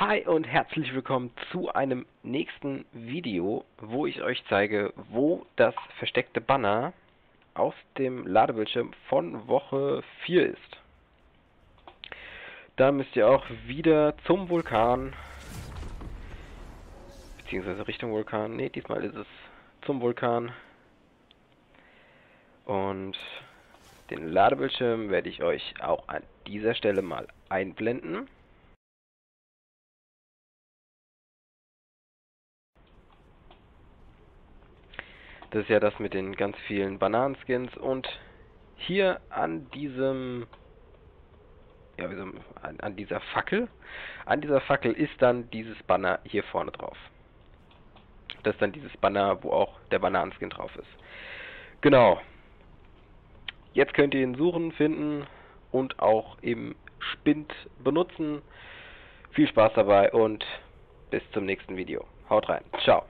Hi und herzlich willkommen zu einem nächsten Video, wo ich euch zeige, wo das versteckte Banner auf dem Ladebildschirm von Woche 4 ist. Da müsst ihr auch wieder zum Vulkan, beziehungsweise Richtung Vulkan, ne, diesmal ist es zum Vulkan. Und den Ladebildschirm werde ich euch auch an dieser Stelle mal einblenden. Das ist ja das mit den ganz vielen Bananenskins und hier an diesem ja, an, an dieser Fackel, an dieser Fackel ist dann dieses Banner hier vorne drauf. Das ist dann dieses Banner, wo auch der Bananenskin drauf ist. Genau. Jetzt könnt ihr ihn suchen, finden und auch im Spind benutzen. Viel Spaß dabei und bis zum nächsten Video. Haut rein. Ciao.